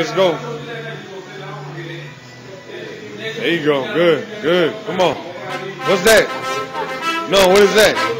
let's go. There you go. Good, good. Come on. What's that? No, what is that?